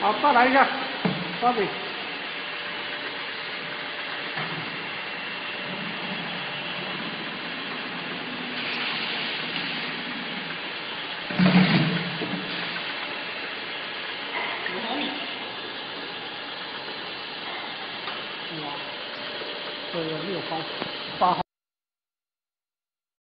好，再来一下，抓紧。八号。